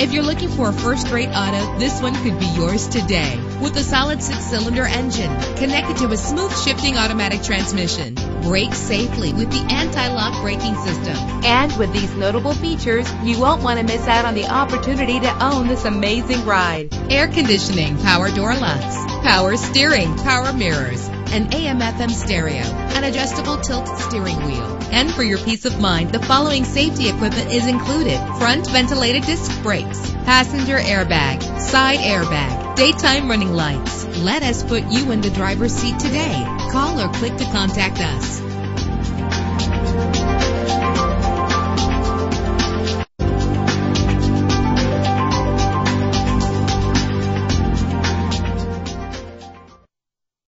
If you're looking for a first-rate auto, this one could be yours today. With a solid six-cylinder engine connected to a smooth shifting automatic transmission. Brake safely with the anti-lock braking system. And with these notable features, you won't want to miss out on the opportunity to own this amazing ride. Air conditioning, power door locks, power steering, power mirrors, an AM FM stereo, an adjustable tilt steering wheel. And for your peace of mind, the following safety equipment is included. Front ventilated disc brakes, passenger airbag, side airbag, daytime running lights. Let us put you in the driver's seat today. Call or click to contact us.